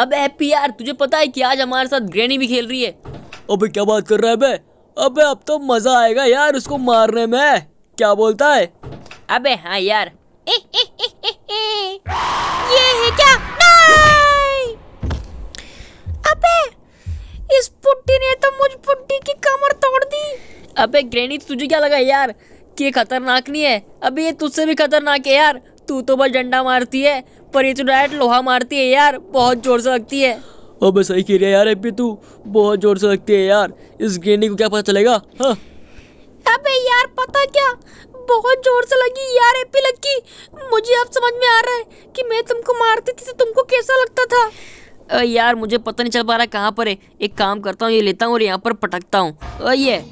अब हैप्पी यार तुझे पता है कि आज हमारे साथ ग्रैनी भी खेल रही है। अबे क्या बात कर रहा है बे? अबे अब तो मज़ा आएगा यार उसको मारने में। क्या बोलता है? अबे हाँ यार। ए, ए, ए, ए, ए। ये है क्या? नहीं! अबे इस पुट्टी ने तो मुझ पुट्टी की कमर तोड़ दी। अबे ग्रैनी तुझे क्या लगा यार? कि ये खतरनाक नहीं है? अबे ये तुझसे भी खतरनाक है यार। तू तो बस डंडा मारती है पर ये तो डायरेक्ट लोहा मारती है यार बहुत ज़ोर से लगती है। अबे सही कह रहा है यार अभी तू बहुत ज़ोर से लगती है यार इस गेंडी को क्या पता चलेगा? हाँ। अबे यार पता क्या? बहुत ज़ोर से लगी यार एपी लक्की। मुझे अब समझ में आ रहा है कि मैं तुमको मारती थी तो तुमको कैसा लगता था? अ, यार मुझे पता नहीं चल पा रहा कहाँ पर है। एक काम करता हूँ ये लेता हूँ और यहाँ पर पटकता हूँ। अ, ये।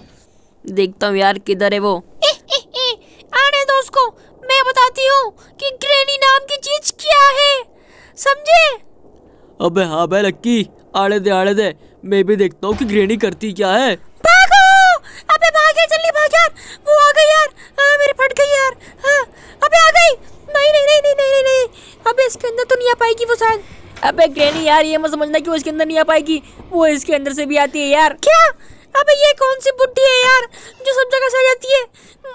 देखता हूँ यार किधर है वो ए, ए, ए, आने दो उसको मैं बताती हूँ कि ग्रेनी नाम की चीज़ क्या है समझे अबे हाँ भाई लक्की आड़े दे आड़े दे। मैं भी देखता हूँ कि ग्रेनी करती क्या है। भागो! अबे भाग यार जल्दी भाग यार। वो आ गई यार। हाँ, मेरी फट गई यार। हाँ, अबे आ गई। नहीं नहीं नहीं नहीं नहीं नहीं अबे इसके अंदर तो नहीं आ पाएगी वो शायद। अबे ग्रैनी यार ये मत समझना कि वो इसके अंदर नहीं आ पाएगी। वो इसके अंदर से भी आती है यार। क्या? अबे ये कौन सी बुद्धि है यार जो सब जगह से आ जाती है?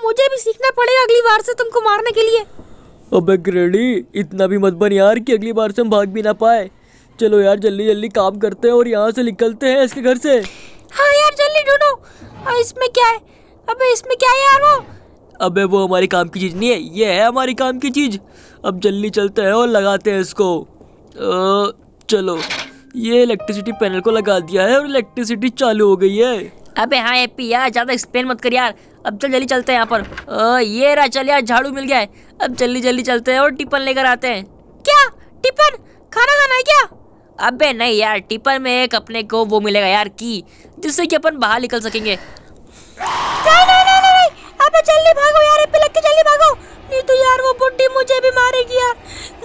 मुझे भी सीखना पड़ेगा अगली बार से तुमको मारने के लिए। अबे ग्रेनी इतना भी मत बन यार कि अगली बार से हम भाग भी ना पाए। चलो यार जल्दी जल्दी काम करते हैं और यहाँ से निकलते हैं इसके घर से। हाँ यार जल्दी ढूंढो। और इसमें क्या है? अबे इसमें क्या है यार वो? अबे वो हमारी काम की चीज़ नहीं है ये है हमारी काम की चीज़। अब जल्दी चलते हैं और लगाते हैं इसको। चलो ये इलेक्ट्रिसिटी पैनल को लगा दिया है और इलेक्ट्रिसिटी चालू हो गई है। अबे हाँ एप्पी यार ज़्यादा एक्सप्लेन मत कर यार। अब चल जल्दी चलते हैं यहाँ पर। अ, ये रहा चल यार झाड़ू मिल गया है। अब जल्दी जल्दी चलते हैं और टिफन लेकर आते हैं। क्या? टिफन खाना अबे नहीं यार टिपर में एक अपने को वो मिलेगा यार की जिससे कि अपन बाहर निकल सकेंगे। नहीं नहीं नहीं नहीं अबे जल्दी भागो यार लग के जल्दी भागो। नहीं तो यार वो बुड्ढी मुझे भी मारेगी यार।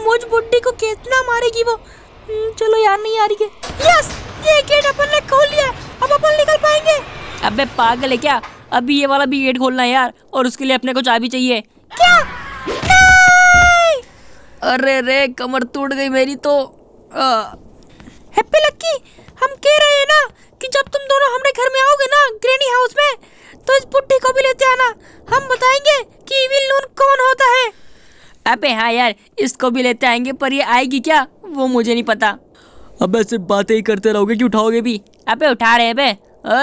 मुझ बुड्ढी को कितना मारेगी वो। हम्म, चलो यार नहीं आ रही है यस ये गेट अपन ने खोल लिया अब अपन निकल पाएँगे। अबे पागल है क्या? अभी ये वाला भी गेट खोलना है यार और उसके लिए अपने को चाबी चाहिए। क्या? अरे रे कमर टूट गई मेरी तो। अ, हैप्पी लक्की हम कह रहे हैं ना कि जब तुम दोनों हमारे घर में आओगे ना ग्रैनी हाउस में तो इस बुड्ढी को भी लेते आना। हम बताएँगे कि इविल नून कौन होता है। अबे हाँ यार इसको भी लेते आएँगे पर ये आएगी क्या? वो मुझे नहीं पता। अबे सिर्फ़ बातें ही करते रहोगे कि उठाओगे भी? अबे उठा रहे हैं बे।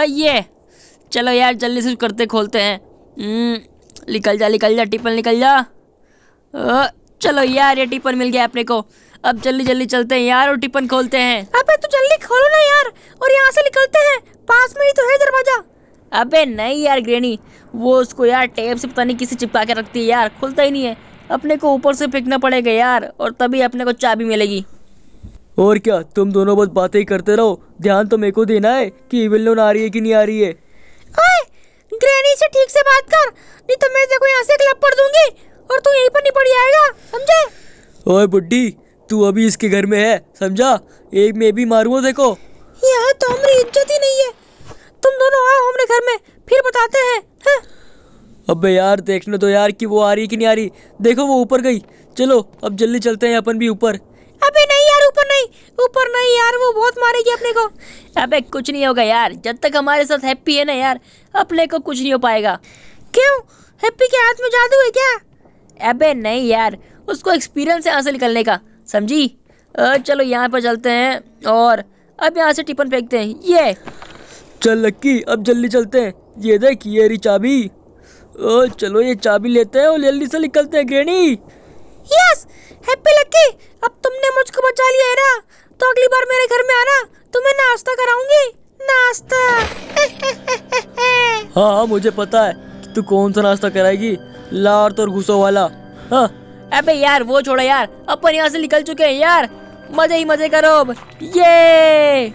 ये। चलो यार जल्दी से करते खोलते हैं। हम्म, निकल जा निकल जा टिपल निकल जा। अ, चलो यार ये टिपन मिल गया अपने को। अब जल्दी जल्दी चलते हैं यार और टिपन खोलते हैं। अबे तू जल्दी खोलो ना यार और यहाँ से निकलते हैं। पास में ही तो है दरवाज़ा। अबे नहीं यार ग्रेनी वो उसको यार टेप से पता नहीं किसी चिपका के रखती है यार खुलता ही नहीं है। अपने को ऊपर से फेंकना पड़ेगा यार और तभी अपने को चाबी मिलेगी। और क्या तुम दोनों बस बातें ही करते रहो। ध्यान तो मेरे को देना है कि इविल नोन आ रही है कि नहीं आ रही है। ओए ग्रैनी से ठीक से बात कर नहीं तो मैं देखो यहाँ से एक लपड़ दूँगी और तू यहीं पर नहीं पड़ जाएगा समझे? ओए बुड्ढी तू अभी इसके घर में है समझा? एक मैं भी मारूँगा देखो। यहाँ तो हमारी इज़्ज़त ही नहीं है। तुम दोनों आओ हमारे घर में फिर बताते हैं हाँ? अबे यार देखने दो यार कि वो आ रही कि नहीं आ रही। देखो वो ऊपर गई। चलो अब जल्दी चलते हैं अपन भी ऊपर। अबे नहीं यार ऊपर नहीं ऊपर नहीं यार वो बहुत मारेगी अपने को। अबे कुछ नहीं होगा यार जब तक हमारे साथ हैप्पी है ना यार अपने को कुछ नहीं हो पाएगा। क्यों? हैप्पी के हाथ में जादू है क्या? अबे नहीं यार उसको एक्सपीरियंस है हासिल करने का। समझी? अ, चलो यहाँ पर चलते हैं और अब यहाँ से टिफन फेंकते हैं। ये। चल लक्की अब जल्दी चलते हैं। ये देख ये रही चाबी। ओ चलो ये चाबी लेते हैं और जल्दी से निकलते हैं ग्रेनी यस हैप्पी लक्की अब तुमने मुझको बचा लिया है ना? तो अगली बार मेरे घर में आना तुम्हें नाश्ता कराऊँगी। नाश्ता। हाँ हाँ मुझे पता है तू कौन सा नाश्ता कराएगी? लार और घुसो वाला। हाँ अबे यार, वो छोड़ो यार। अपन यहाँ से निकल चुके हैं यार। मज़े ही मज़े करो ये!